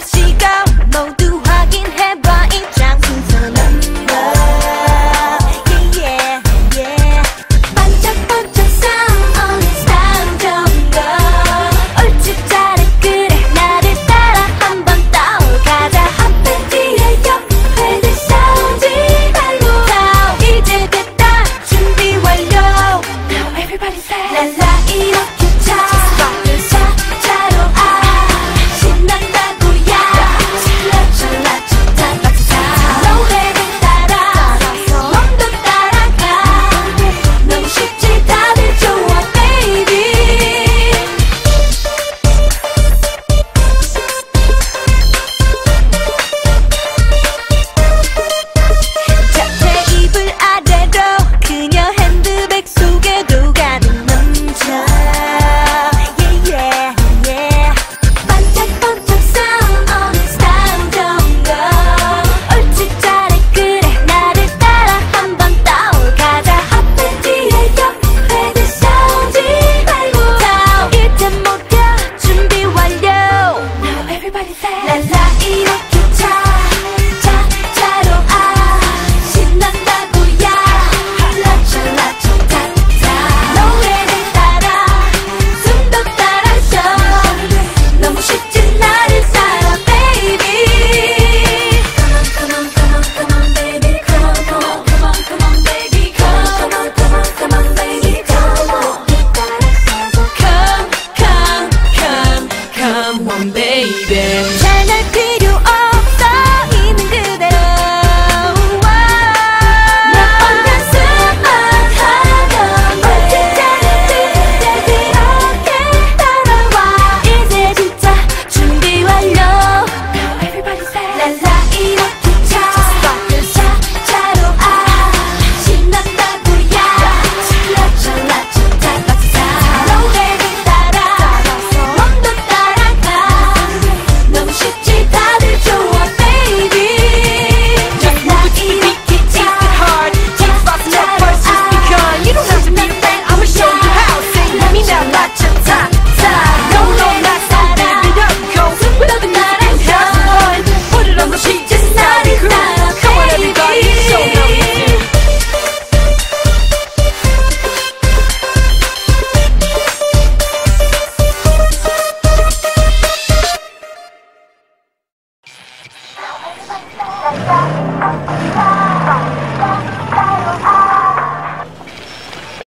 she got baby.